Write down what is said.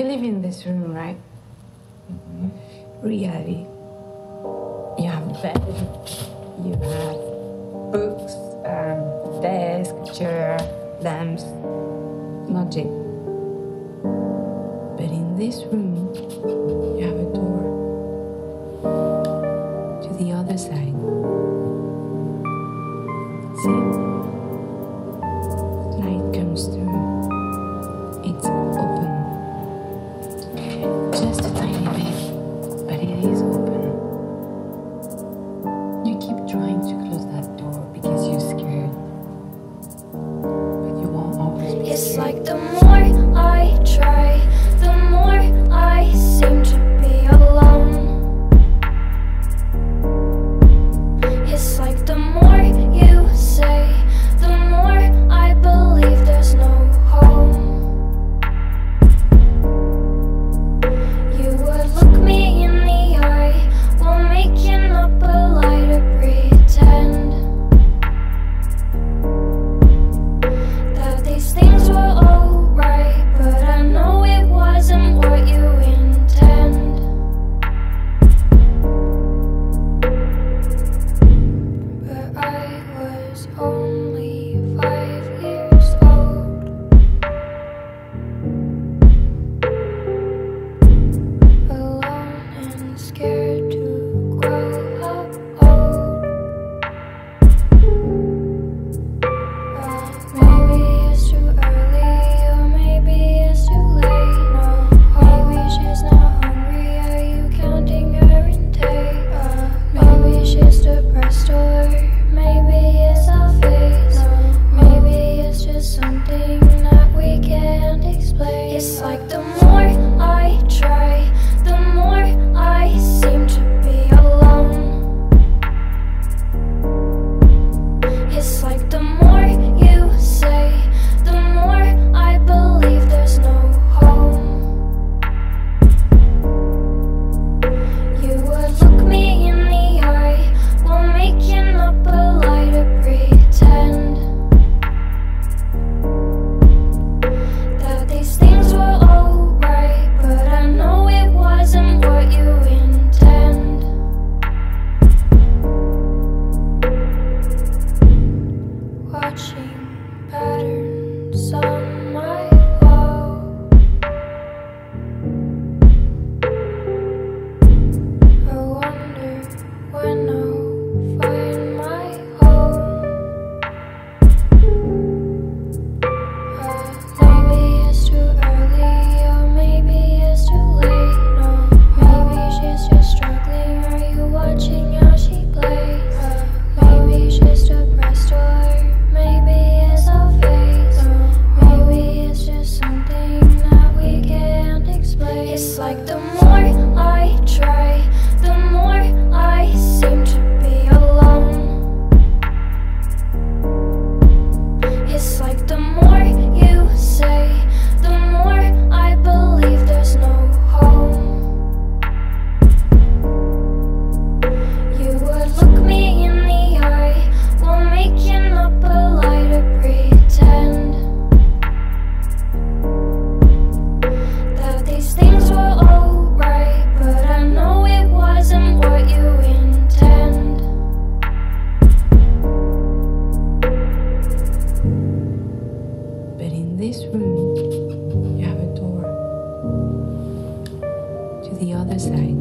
You live in this room, right? Mm-hmm. Reality. You have bed, you have books, um, desk, chair, lamps, logic. But in this room, you have a door to the other side. See? It's like the more this room, you have a door to the other side.